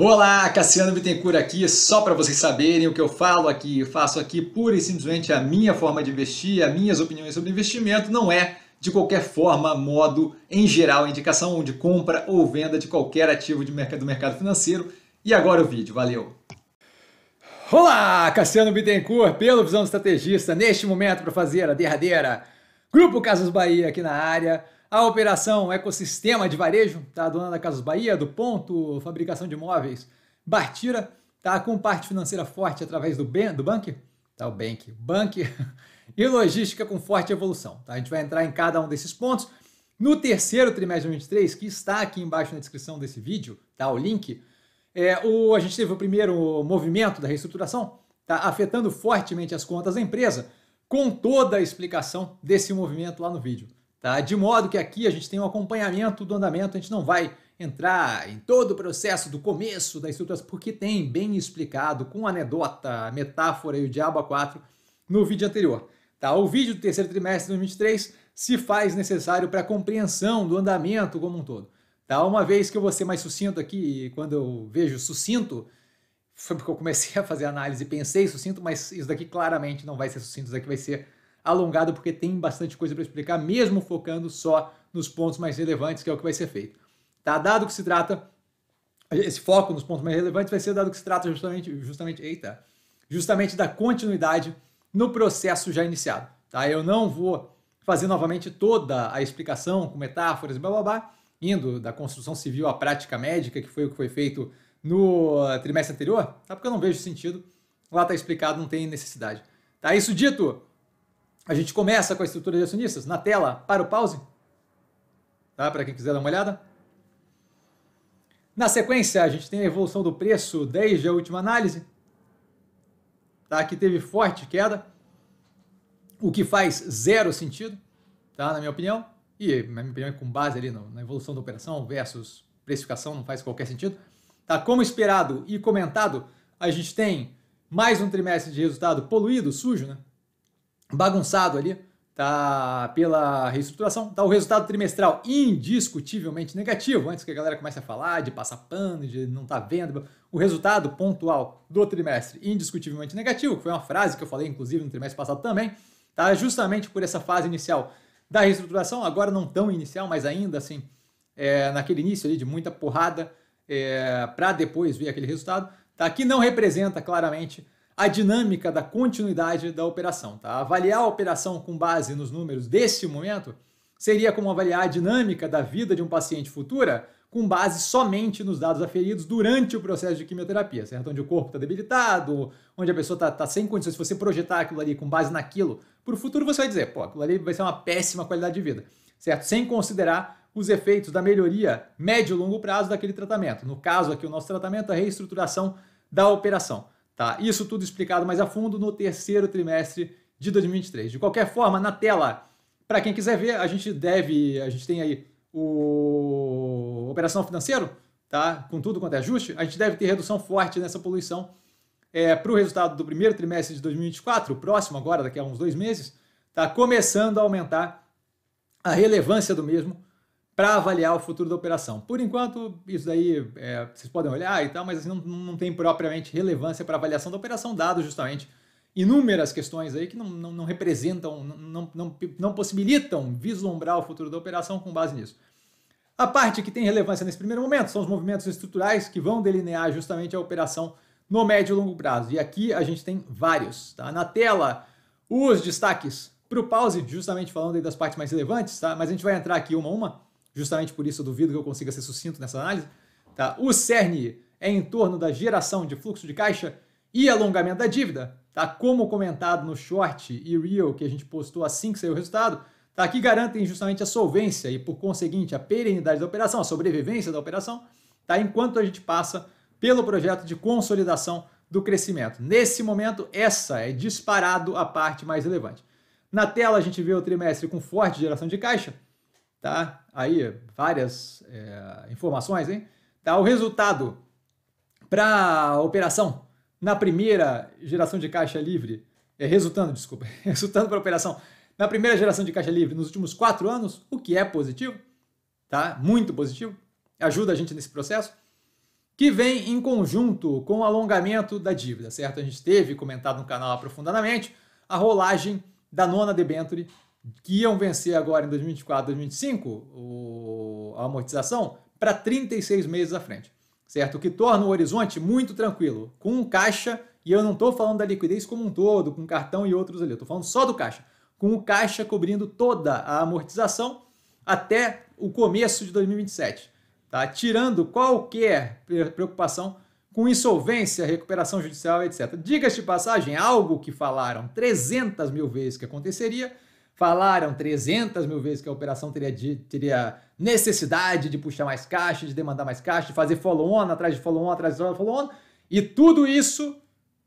Olá, Cassiano Bittencourt aqui, só para vocês saberem o que eu falo aqui, faço aqui pura e simplesmente a minha forma de investir, as minhas opiniões sobre investimento, não é de qualquer forma, modo, em geral, indicação de compra ou venda de qualquer ativo de mercado, do mercado financeiro. E agora o vídeo, valeu! Olá, Cassiano Bittencourt, pelo Visão do Estrategista, neste momento para fazer a derradeira Grupo Casas Bahia aqui na área, a operação Ecossistema de Varejo, tá? Dona da Casas Bahia, do Ponto, fabricação de imóveis, Bartira, tá? Com parte financeira forte através do, ben, do Bank, tá? O Bank, Bank e logística com forte evolução, tá? A gente vai entrar em cada um desses pontos. No terceiro trimestre de 2023, que está aqui embaixo na descrição desse vídeo, tá? O link, é, o, a gente teve o primeiro movimento da reestruturação, tá? Afetando fortemente as contas da empresa, com toda a explicação desse movimento lá no vídeo. Tá? De modo que aqui a gente tem um acompanhamento do andamento, a gente não vai entrar em todo o processo do começo da estruturação, porque tem bem explicado, com anedota, metáfora e o diabo a quatro no vídeo anterior. Tá? O vídeo do terceiro trimestre de 2023 se faz necessário para a compreensão do andamento como um todo. Tá? Uma vez que eu vou ser mais sucinto aqui, quando eu vejo sucinto, foi porque eu comecei a fazer análise e pensei sucinto, mas isso daqui claramente não vai ser sucinto, isso daqui vai ser alongado porque tem bastante coisa para explicar, mesmo focando só nos pontos mais relevantes, que é o que vai ser feito. Tá? Dado que se trata, esse foco nos pontos mais relevantes vai ser dado que se trata justamente, justamente, eita, justamente da continuidade no processo já iniciado. Tá? Eu não vou fazer novamente toda a explicação com metáforas e blá blá blá, indo da construção civil à prática médica, que foi o que foi feito no trimestre anterior, tá? porque eu não vejo sentido. Lá está explicado, não tem necessidade. Tá? Isso dito, a gente começa com a estrutura de acionistas na tela para o pause, tá? Para quem quiser dar uma olhada. Na sequência, a gente tem a evolução do preço desde a última análise, tá? Que teve forte queda, o que faz zero sentido, tá? Na minha opinião. E na minha opinião, com base ali no, na evolução da operação versus precificação, não faz qualquer sentido. Tá? Como esperado e comentado, a gente tem mais um trimestre de resultado poluído, sujo, né? Bagunçado ali, tá pela reestruturação, tá o resultado trimestral indiscutivelmente negativo, antes que a galera comece a falar de passar pano, de não tá vendo, o resultado pontual do trimestre indiscutivelmente negativo, que foi uma frase que eu falei inclusive no trimestre passado também, tá justamente por essa fase inicial da reestruturação, agora não tão inicial, mas ainda assim, é, naquele início ali de muita porrada, é, para depois ver aquele resultado, tá? que não representa claramente a dinâmica da continuidade da operação. Tá? Avaliar a operação com base nos números desse momento seria como avaliar a dinâmica da vida de um paciente futura com base somente nos dados aferidos durante o processo de quimioterapia, certo? Onde o corpo está debilitado, onde a pessoa está tá sem condições. Se você projetar aquilo ali com base naquilo, para o futuro você vai dizer, pô, aquilo ali vai ser uma péssima qualidade de vida, certo? Sem considerar os efeitos da melhoria médio e longo prazo daquele tratamento. No caso aqui, o nosso tratamento é a reestruturação da operação. Tá? Isso tudo explicado mais a fundo no terceiro trimestre de 2023. De qualquer forma, na tela, para quem quiser ver, a gente deve, a gente tem aí o operação financeiro, tá? Com tudo quanto é ajuste, a gente deve ter redução forte nessa poluição é, para o resultado do primeiro trimestre de 2024, o próximo agora, daqui a uns dois meses, tá começando a aumentar a relevância do mesmo para avaliar o futuro da operação. Por enquanto, isso daí é, vocês podem olhar e tal, mas assim, não, não tem propriamente relevância para avaliação da operação, dado justamente inúmeras questões aí que não, não, não representam, não, não, não possibilitam vislumbrar o futuro da operação com base nisso. A parte que tem relevância nesse primeiro momento são os movimentos estruturais que vão delinear justamente a operação no médio e longo prazo. E aqui a gente tem vários. Tá? Na tela, os destaques para o pause, justamente falando das partes mais relevantes, tá? mas a gente vai entrar aqui uma a uma. Justamente por isso duvido que eu consiga ser sucinto nessa análise. Tá? O CERN é em torno da geração de fluxo de caixa e alongamento da dívida. Tá? Como comentado no short e real que a gente postou assim que saiu o resultado, tá? que garantem justamente a solvência e, por conseguinte, a perenidade da operação, a sobrevivência da operação, tá? enquanto a gente passa pelo projeto de consolidação do crescimento. Nesse momento, essa é disparado a parte mais relevante. Na tela, a gente vê o trimestre com forte geração de caixa, tá? Aí várias é, informações, hein? Tá? O resultado para a operação na primeira geração de caixa livre, é, resultando, desculpa, resultando para a operação na primeira geração de caixa livre nos últimos quatro anos, o que é positivo, tá? Muito positivo, ajuda a gente nesse processo. que vem em conjunto com o alongamento da dívida, certo? A gente teve comentado no canal aprofundadamente a rolagem da nona debenture que iam vencer agora em 2024, 2025, o, a amortização, para 36 meses à frente, certo? O que torna o horizonte muito tranquilo, com um caixa, e eu não estou falando da liquidez como um todo, com cartão e outros ali, eu estou falando só do caixa, com o caixa cobrindo toda a amortização até o começo de 2027, tá? tirando qualquer preocupação com insolvência, recuperação judicial, etc. Diga-se de passagem, algo que falaram 300 mil vezes que aconteceria, falaram 300 mil vezes que a operação teria, teria necessidade de puxar mais caixa, de demandar mais caixa, de fazer follow-on atrás de follow-on atrás de follow-on, e tudo isso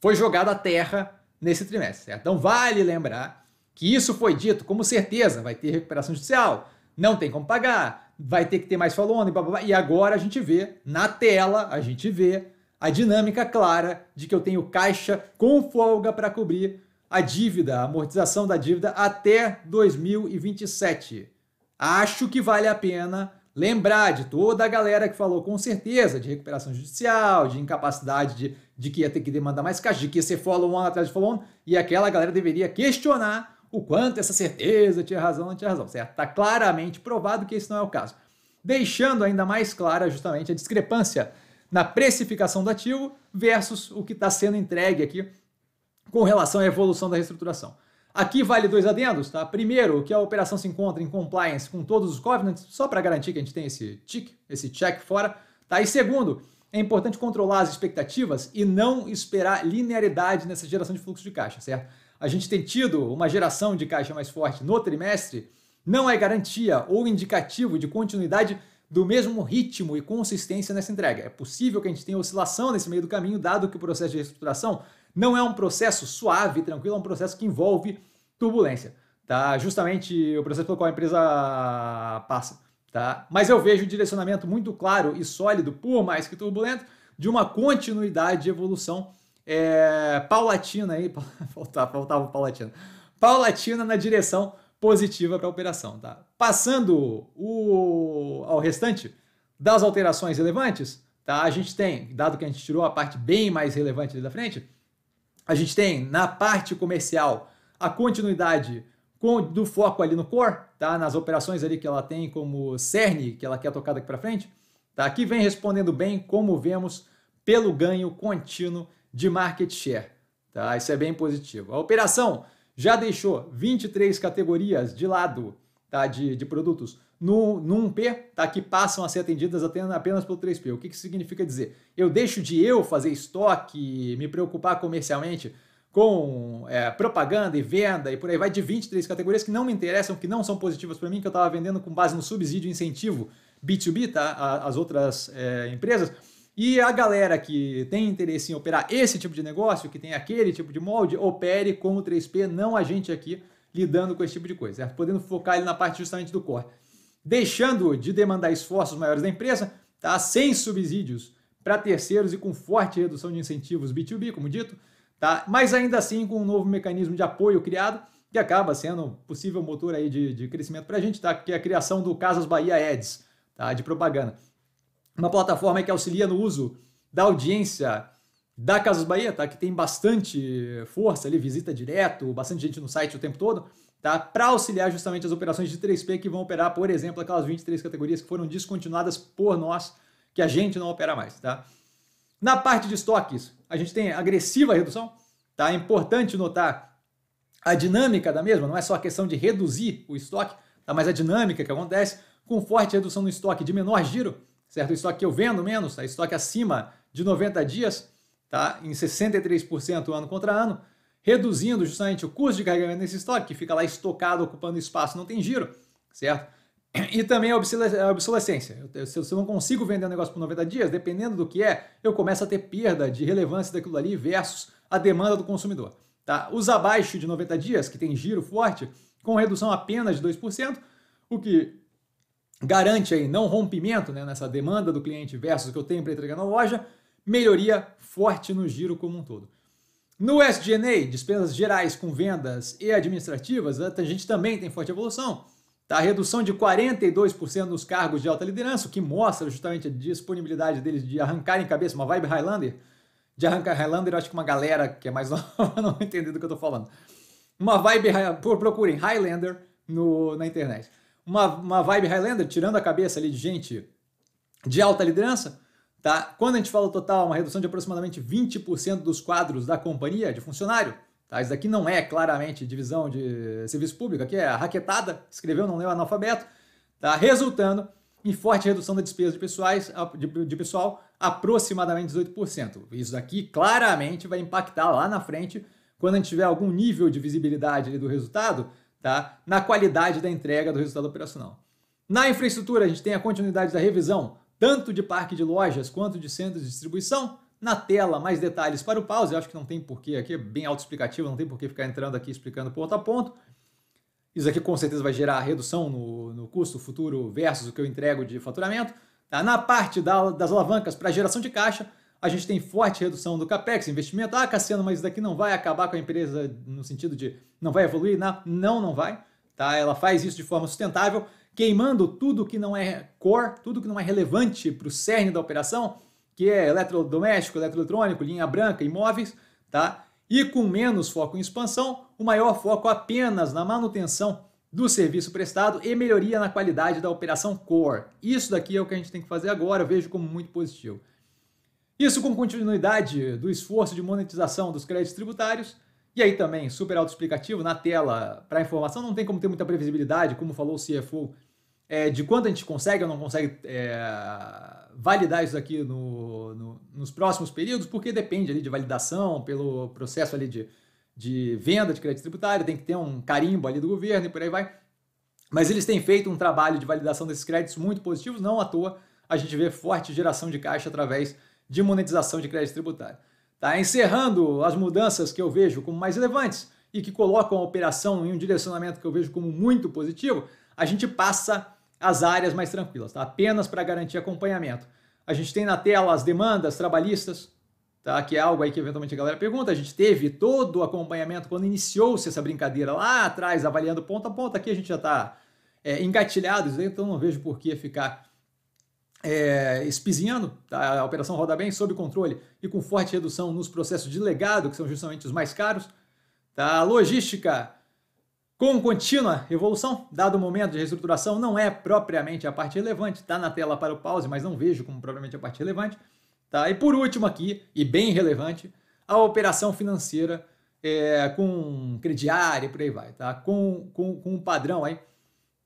foi jogado à terra nesse trimestre. Certo? Então vale lembrar que isso foi dito como certeza, vai ter recuperação judicial, não tem como pagar, vai ter que ter mais follow-on, e, e agora a gente vê na tela, a gente vê a dinâmica clara de que eu tenho caixa com folga para cobrir a dívida, a amortização da dívida até 2027. Acho que vale a pena lembrar de toda a galera que falou com certeza de recuperação judicial, de incapacidade de, de que ia ter que demandar mais caixa, de que ia ser follow-on atrás de follow-on, e aquela galera deveria questionar o quanto essa certeza tinha razão ou não tinha razão, certo? Está claramente provado que esse não é o caso. Deixando ainda mais clara justamente a discrepância na precificação do ativo versus o que está sendo entregue aqui com relação à evolução da reestruturação. Aqui vale dois adendos, tá? Primeiro, que a operação se encontra em compliance com todos os covenants, só para garantir que a gente tem esse tick, esse check fora, tá? E segundo, é importante controlar as expectativas e não esperar linearidade nessa geração de fluxo de caixa, certo? A gente tem tido uma geração de caixa mais forte no trimestre, não é garantia ou indicativo de continuidade do mesmo ritmo e consistência nessa entrega. É possível que a gente tenha oscilação nesse meio do caminho, dado que o processo de reestruturação não é um processo suave, tranquilo, é um processo que envolve turbulência, tá? Justamente o processo pelo qual a empresa passa, tá? Mas eu vejo um direcionamento muito claro e sólido, por mais que turbulento, de uma continuidade de evolução é, paulatina aí, faltava, faltava paulatina, paulatina na direção positiva para a operação, tá? Passando o, ao restante das alterações relevantes, tá? A gente tem, dado que a gente tirou a parte bem mais relevante da frente, a gente tem na parte comercial a continuidade com, do foco ali no core, tá? Nas operações ali que ela tem como cerne, que ela quer tocar daqui para frente, tá? Que vem respondendo bem, como vemos, pelo ganho contínuo de market share, tá? Isso é bem positivo. A operação já deixou 23 categorias de lado, tá? De, de produtos no, no 1P, tá? Que passam a ser atendidas apenas pelo 3P. O que, que significa dizer? Eu deixo de eu fazer estoque, me preocupar comercialmente com é, propaganda e venda e por aí vai de 23 categorias que não me interessam, que não são positivas para mim, que eu estava vendendo com base no subsídio incentivo B2B, tá? As outras é, empresas. E a galera que tem interesse em operar esse tipo de negócio, que tem aquele tipo de molde, opere com o 3P, não a gente aqui lidando com esse tipo de coisa, certo? Podendo focar ele na parte justamente do core deixando de demandar esforços maiores da empresa, tá? sem subsídios para terceiros e com forte redução de incentivos B2B, como dito, tá? mas ainda assim com um novo mecanismo de apoio criado, que acaba sendo um possível motor aí de, de crescimento para a gente, tá? que é a criação do Casas Bahia Ads, tá? de propaganda. Uma plataforma que auxilia no uso da audiência da Casas Bahia, tá? que tem bastante força ali, visita direto, bastante gente no site o tempo todo, tá? para auxiliar justamente as operações de 3P que vão operar, por exemplo, aquelas 23 categorias que foram descontinuadas por nós, que a gente não opera mais. Tá? Na parte de estoques, a gente tem agressiva redução. Tá? É importante notar a dinâmica da mesma, não é só a questão de reduzir o estoque, tá? mas a dinâmica que acontece com forte redução no estoque de menor giro, certo? O estoque que eu vendo menos, tá? estoque acima de 90 dias, tá? em 63% ano contra ano, reduzindo justamente o custo de carregamento desse estoque, que fica lá estocado, ocupando espaço, não tem giro, certo? E também a obsolescência. Se eu não consigo vender um negócio por 90 dias, dependendo do que é, eu começo a ter perda de relevância daquilo ali versus a demanda do consumidor. Tá? Os abaixo de 90 dias, que tem giro forte, com redução apenas de 2%, o que garante aí não rompimento né, nessa demanda do cliente versus o que eu tenho para entregar na loja, melhoria forte no giro como um todo. No SG&A, despesas gerais com vendas e administrativas, a gente também tem forte evolução, Tá? Redução de 42% nos cargos de alta liderança, o que mostra justamente a disponibilidade deles de arrancarem cabeça, uma vibe Highlander. De arrancar Highlander, eu acho que uma galera que é mais nova não vai entender do que eu tô falando. Uma vibe, procurem Highlander no, na internet. Uma, uma vibe Highlander, tirando a cabeça ali de gente de alta liderança, tá? Quando a gente fala total, uma redução de aproximadamente 20% dos quadros da companhia, de funcionário, Tá? Isso daqui não é claramente divisão de serviço público, aqui é a raquetada, escreveu, não leu analfabeto, tá? resultando em forte redução da despesa de, pessoais, de, de pessoal, aproximadamente 18%. Isso daqui claramente vai impactar lá na frente, quando a gente tiver algum nível de visibilidade do resultado, tá? na qualidade da entrega do resultado operacional. Na infraestrutura, a gente tem a continuidade da revisão, tanto de parque de lojas quanto de centros de distribuição, na tela, mais detalhes para o pause. Eu acho que não tem porquê aqui, é bem autoexplicativo, não tem porquê ficar entrando aqui explicando ponto a ponto. Isso aqui com certeza vai gerar redução no, no custo futuro versus o que eu entrego de faturamento. Tá? Na parte da, das alavancas para geração de caixa, a gente tem forte redução do capex, investimento. Ah, Cassiano, mas isso daqui não vai acabar com a empresa no sentido de não vai evoluir? Não, não, não vai. Tá? Ela faz isso de forma sustentável, queimando tudo que não é core, tudo que não é relevante para o cerne da operação que é eletrodoméstico, eletroeletrônico, linha branca, imóveis, tá? E com menos foco em expansão, o maior foco apenas na manutenção do serviço prestado e melhoria na qualidade da operação core. Isso daqui é o que a gente tem que fazer agora, eu vejo como muito positivo. Isso com continuidade do esforço de monetização dos créditos tributários, e aí também, super autoexplicativo, na tela para informação, não tem como ter muita previsibilidade, como falou o CFO, é, de quanto a gente consegue ou não consegue é, validar isso aqui no, no, nos próximos períodos, porque depende ali de validação pelo processo ali de, de venda de crédito tributário, tem que ter um carimbo ali do governo e por aí vai. Mas eles têm feito um trabalho de validação desses créditos muito positivos, não à toa a gente vê forte geração de caixa através de monetização de crédito tributário. Tá? Encerrando as mudanças que eu vejo como mais relevantes e que colocam a operação em um direcionamento que eu vejo como muito positivo, a gente passa as áreas mais tranquilas, tá? apenas para garantir acompanhamento. A gente tem na tela as demandas trabalhistas, tá? que é algo aí que eventualmente a galera pergunta. A gente teve todo o acompanhamento quando iniciou-se essa brincadeira lá atrás, avaliando ponto a ponto. Aqui a gente já está é, engatilhado, então não vejo por que ficar é, espizinhando. Tá? A operação roda bem, sob controle e com forte redução nos processos de legado, que são justamente os mais caros. Tá? Logística com contínua evolução, dado o momento de reestruturação, não é propriamente a parte relevante, está na tela para o pause, mas não vejo como propriamente a parte relevante. Tá? E por último aqui, e bem relevante, a operação financeira é, com crediário e por aí vai, tá? com, com, com um padrão aí,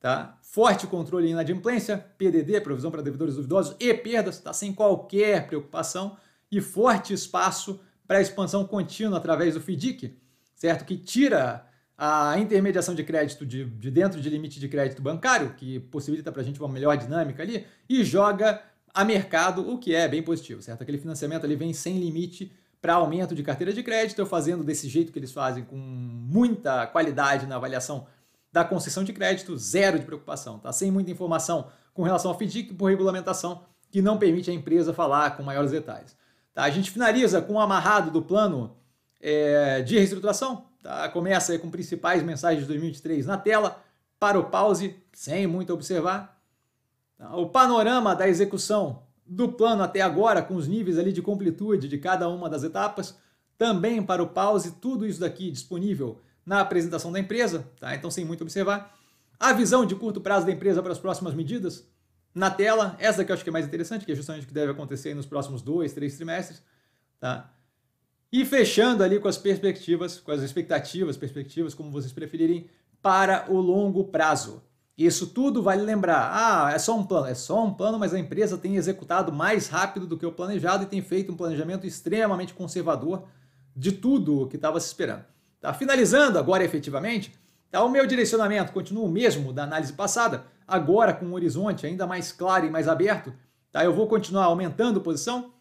tá? forte controle em inadimplência, PDD, provisão para devedores duvidosos e perdas, tá? sem qualquer preocupação, e forte espaço para expansão contínua através do FDIC, certo? Que tira a intermediação de crédito de, de dentro de limite de crédito bancário, que possibilita para a gente uma melhor dinâmica ali, e joga a mercado, o que é bem positivo, certo? Aquele financiamento ali vem sem limite para aumento de carteira de crédito, eu fazendo desse jeito que eles fazem, com muita qualidade na avaliação da concessão de crédito, zero de preocupação, tá? Sem muita informação com relação ao FDIC por regulamentação, que não permite a empresa falar com maiores detalhes. Tá? A gente finaliza com o amarrado do plano é, de reestruturação, Tá? Começa aí com principais mensagens de 2023 na tela, para o pause, sem muito observar. Tá? O panorama da execução do plano até agora, com os níveis ali de completude de cada uma das etapas, também para o pause, tudo isso daqui disponível na apresentação da empresa, tá? então sem muito observar. A visão de curto prazo da empresa para as próximas medidas, na tela, essa que eu acho que é mais interessante, que é justamente o que deve acontecer nos próximos dois, três trimestres. Tá? E fechando ali com as perspectivas, com as expectativas, perspectivas, como vocês preferirem, para o longo prazo. Isso tudo vale lembrar. Ah, é só um plano. É só um plano, mas a empresa tem executado mais rápido do que o planejado e tem feito um planejamento extremamente conservador de tudo o que estava se esperando. Tá finalizando agora efetivamente, tá, o meu direcionamento continua o mesmo da análise passada, agora com um horizonte ainda mais claro e mais aberto. Tá, eu vou continuar aumentando posição,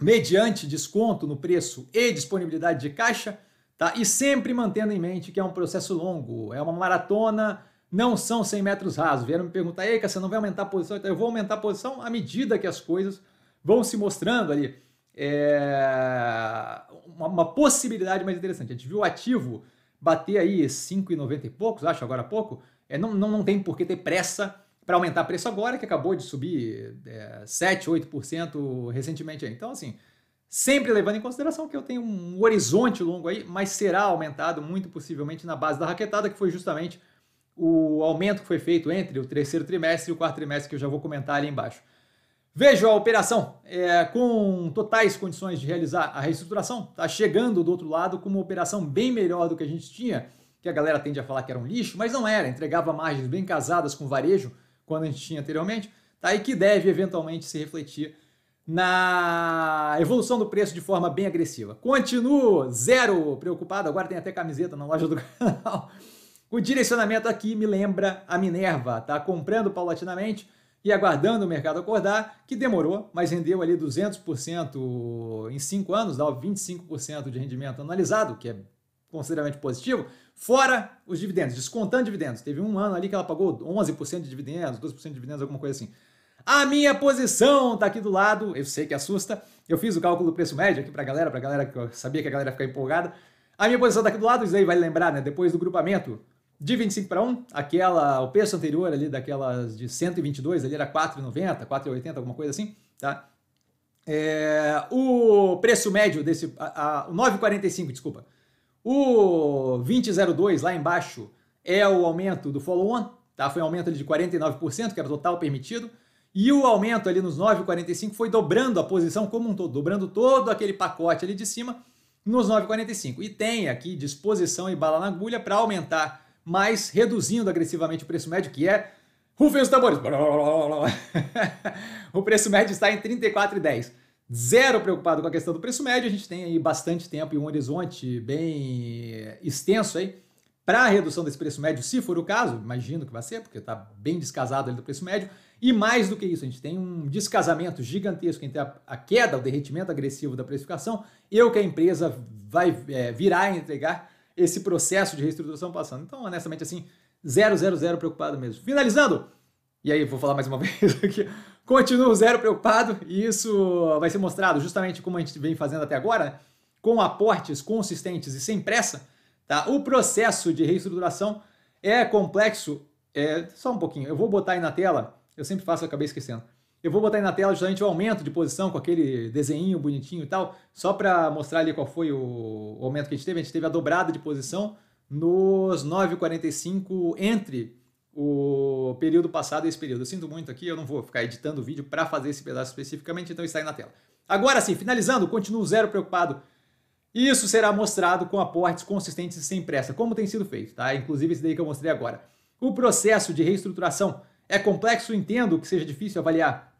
mediante desconto no preço e disponibilidade de caixa, tá? E sempre mantendo em mente que é um processo longo, é uma maratona, não são 100 metros rasos. Vieram me perguntar, ei, você não vai aumentar a posição? Eu vou aumentar a posição à medida que as coisas vão se mostrando ali. É uma, uma possibilidade mais interessante. A gente viu o ativo bater aí 5,90 e poucos, acho, agora há pouco, é, não, não, não tem por que ter pressa para aumentar preço agora, que acabou de subir é, 7, 8% recentemente. Então, assim, sempre levando em consideração que eu tenho um horizonte longo aí, mas será aumentado muito possivelmente na base da raquetada, que foi justamente o aumento que foi feito entre o terceiro trimestre e o quarto trimestre, que eu já vou comentar ali embaixo. Vejo a operação é, com totais condições de realizar a reestruturação, está chegando do outro lado com uma operação bem melhor do que a gente tinha, que a galera tende a falar que era um lixo, mas não era, entregava margens bem casadas com varejo, quando a gente tinha anteriormente, tá? e que deve eventualmente se refletir na evolução do preço de forma bem agressiva. Continuo zero preocupado, agora tem até camiseta na loja do canal. O direcionamento aqui me lembra a Minerva, tá comprando paulatinamente e aguardando o mercado acordar, que demorou, mas rendeu ali 200% em 5 anos, dá 25% de rendimento anualizado, que é consideravelmente positivo, fora os dividendos, descontando dividendos. Teve um ano ali que ela pagou 11% de dividendos, 12% de dividendos, alguma coisa assim. A minha posição tá aqui do lado, eu sei que assusta. Eu fiz o cálculo do preço médio aqui pra galera, pra galera que eu sabia que a galera ia ficar empolgada. A minha posição tá aqui do lado, isso aí vai lembrar, né? Depois do grupamento de 25 para 1, aquela, o preço anterior ali daquelas de 122, ali era 4,90, 4,80, alguma coisa assim, tá? É, o preço médio desse, a, a, o 9,45, desculpa, o 2002 lá embaixo é o aumento do follow-on, tá? Foi um aumento de 49%, que era total permitido. E o aumento ali nos 9,45 foi dobrando a posição como um todo, dobrando todo aquele pacote ali de cima nos 9,45. E tem aqui disposição e bala na agulha para aumentar mais, reduzindo agressivamente o preço médio, que é. Rufem os tambores! o preço médio está em 34,10 zero preocupado com a questão do preço médio, a gente tem aí bastante tempo e um horizonte bem extenso aí para a redução desse preço médio, se for o caso, imagino que vai ser, porque está bem descasado ali do preço médio, e mais do que isso, a gente tem um descasamento gigantesco entre a, a queda, o derretimento agressivo da precificação e o que a empresa vai é, virar a entregar esse processo de reestruturação passando. Então, honestamente, assim, zero, zero, zero preocupado mesmo. Finalizando, e aí vou falar mais uma vez aqui, Continuo zero preocupado e isso vai ser mostrado justamente como a gente vem fazendo até agora, com aportes consistentes e sem pressa. Tá? O processo de reestruturação é complexo. É, só um pouquinho, eu vou botar aí na tela, eu sempre faço, eu acabei esquecendo. Eu vou botar aí na tela justamente o aumento de posição com aquele desenho bonitinho e tal, só para mostrar ali qual foi o, aumento que a gente teve. A gente teve a dobrada de posição nos 9,45 entre o período passado e esse período. Eu sinto muito aqui, eu não vou ficar editando o vídeo para fazer esse pedaço especificamente, então está aí na tela. Agora sim, finalizando, continuo zero preocupado. Isso será mostrado com aportes consistentes e sem pressa, como tem sido feito, tá? Inclusive esse daí que eu mostrei agora. O processo de reestruturação é complexo, entendo que seja difícil avaliar.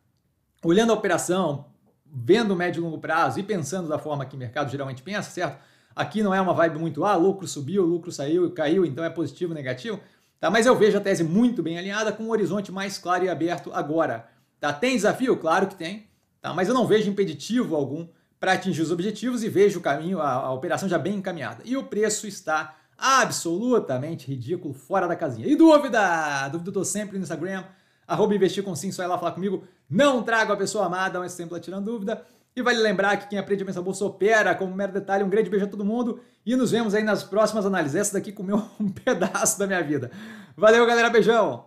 Olhando a operação, vendo médio e longo prazo e pensando da forma que o mercado geralmente pensa, certo? Aqui não é uma vibe muito, ah, lucro subiu, lucro saiu, caiu, então é positivo, negativo. Tá? Mas eu vejo a tese muito bem alinhada com um horizonte mais claro e aberto agora. Tá? Tem desafio? Claro que tem, tá? mas eu não vejo impeditivo algum para atingir os objetivos e vejo o caminho, a, a operação já bem encaminhada. E o preço está absolutamente ridículo, fora da casinha. E dúvida? Dúvida eu tô sempre no Instagram, arroba investir com sim, só ir lá falar comigo. Não trago a pessoa amada, um exemplo tirando dúvida. E vale lembrar que quem aprende a pensar bolsa opera, como mero detalhe, um grande beijo a todo mundo e nos vemos aí nas próximas análises. Essa daqui comeu um pedaço da minha vida. Valeu, galera, beijão!